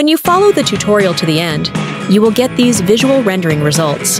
When you follow the tutorial to the end, you will get these visual rendering results.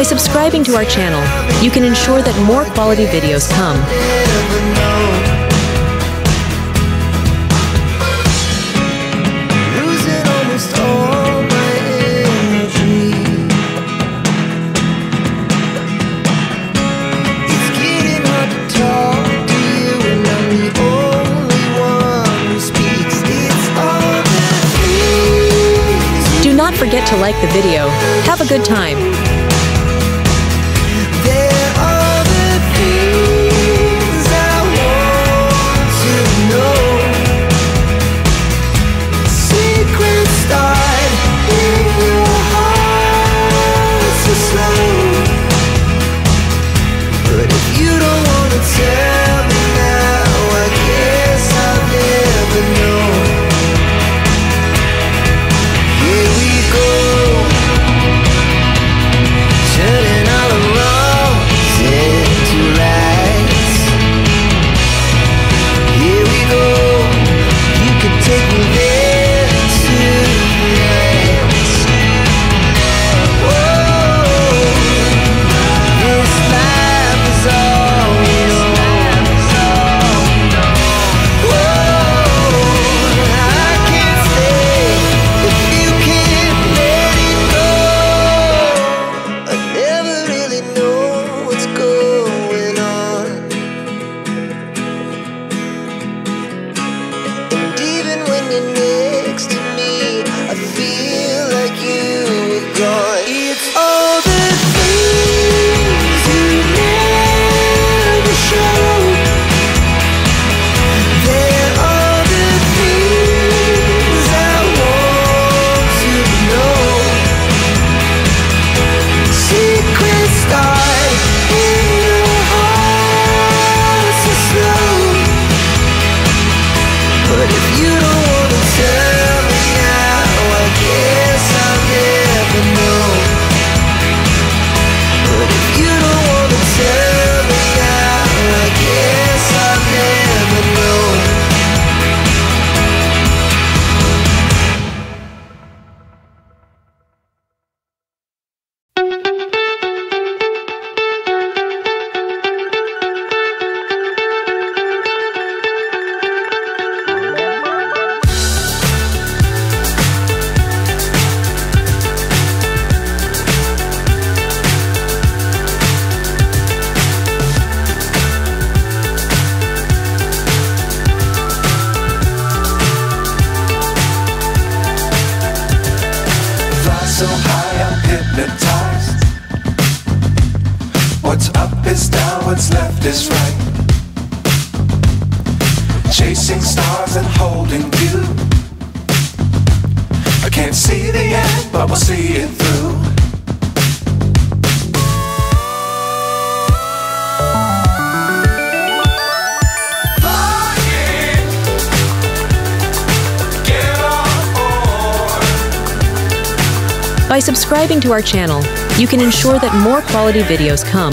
By subscribing to our channel, you can ensure that more quality videos come. Do not forget to like the video. Have a good time. is right. Chasing stars and holding you. I can't see the end, but we'll see it through. By subscribing to our channel, you can ensure that more quality videos come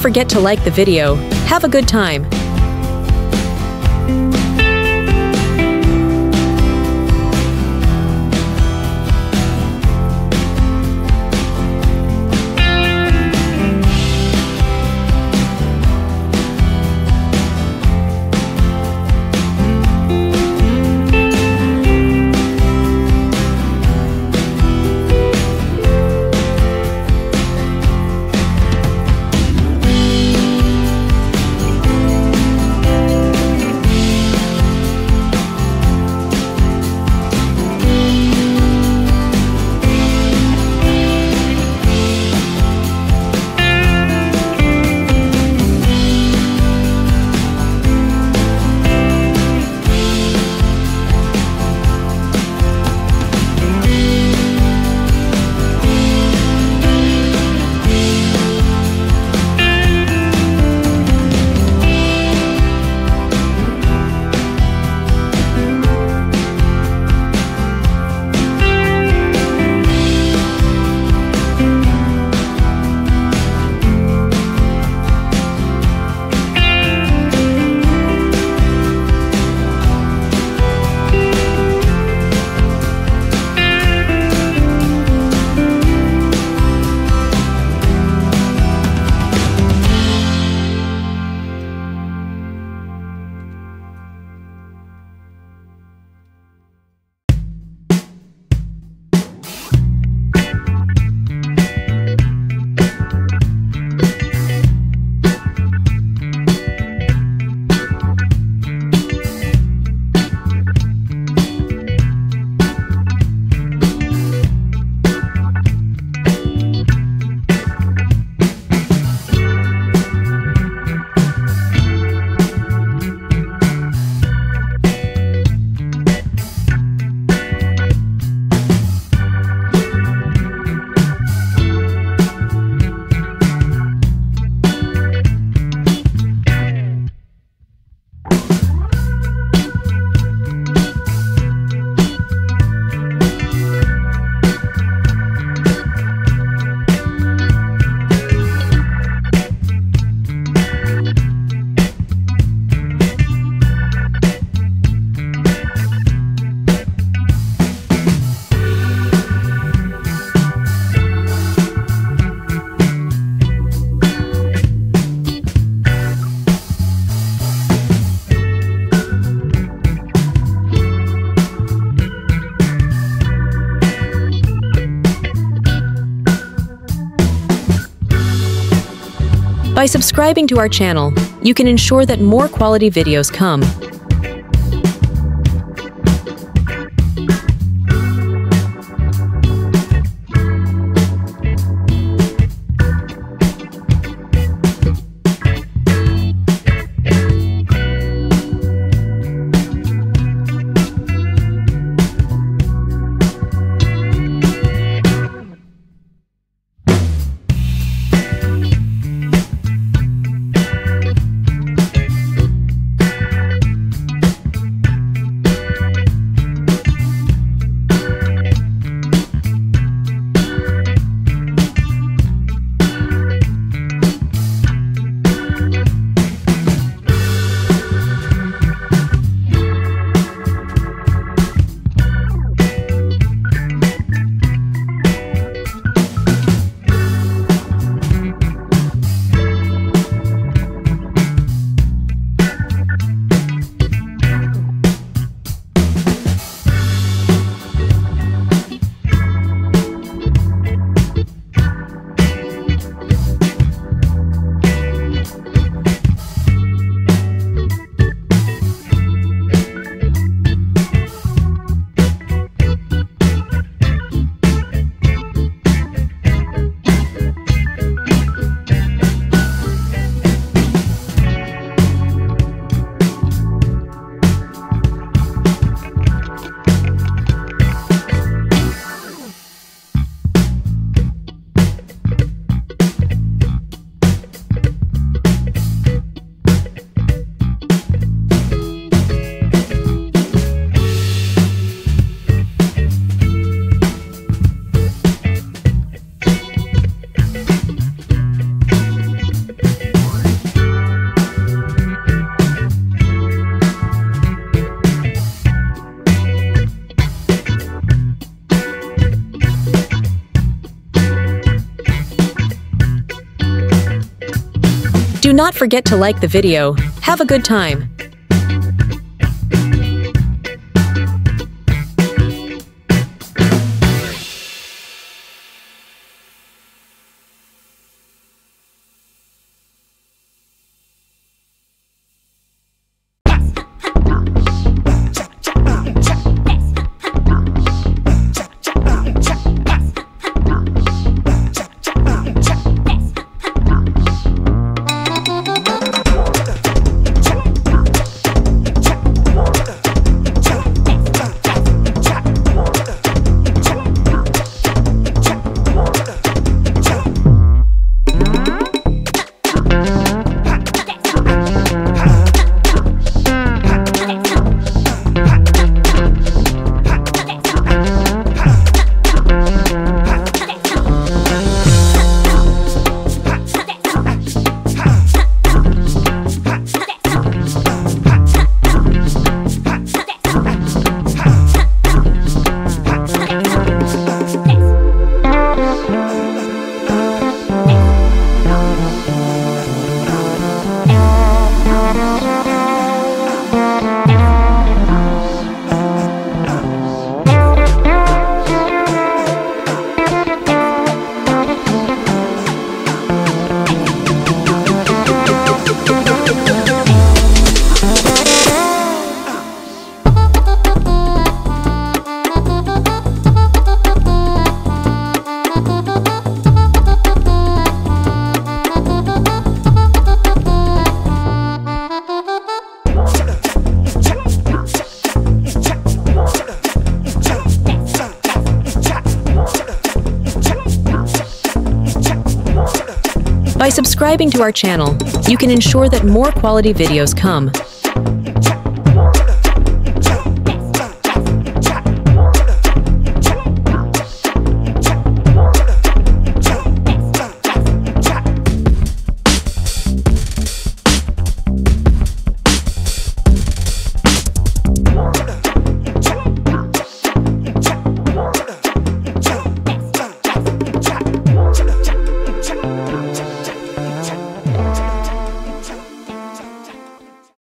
Forget to like the video. Have a good time. By subscribing to our channel, you can ensure that more quality videos come. Not forget to like the video. Have a good time. Subscribing to our channel, you can ensure that more quality videos come